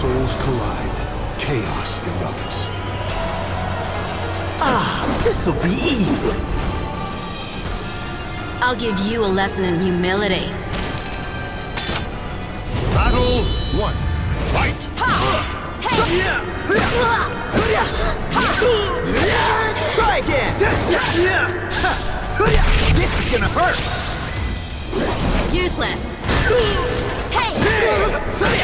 collide, chaos erupts. Ah, this'll be easy. I'll give you a lesson in humility. Battle one. Fight! Try again. This is gonna hurt. Useless. Take.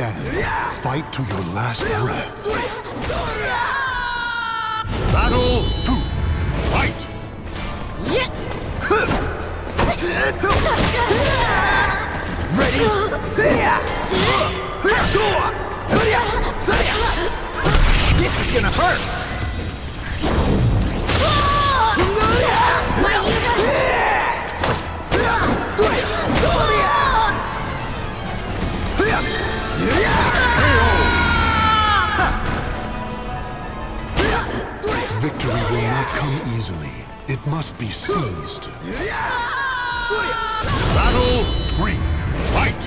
Stand. Fight to your last breath. Battle two. Fight! Ready? This is gonna hurt. Not come easily. It must be seized. Battle three. Fight!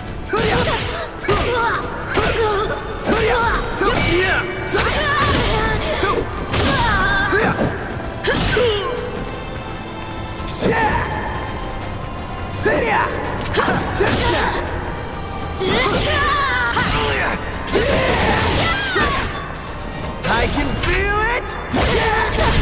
I can feel it!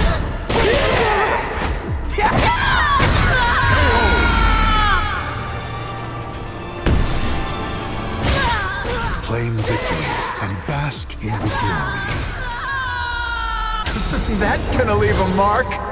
Claim victory and bask in the glory. That's gonna leave a mark.